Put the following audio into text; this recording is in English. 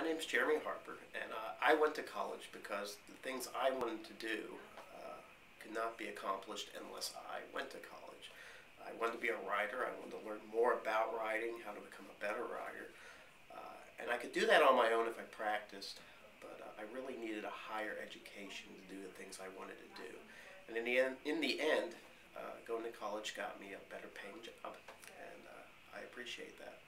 my name's Jeremy Harper, and uh, I went to college because the things I wanted to do uh, could not be accomplished unless I went to college. I wanted to be a writer. I wanted to learn more about writing, how to become a better writer. Uh, and I could do that on my own if I practiced, but uh, I really needed a higher education to do the things I wanted to do. And in the end, in the end uh, going to college got me a better paying job, and uh, I appreciate that.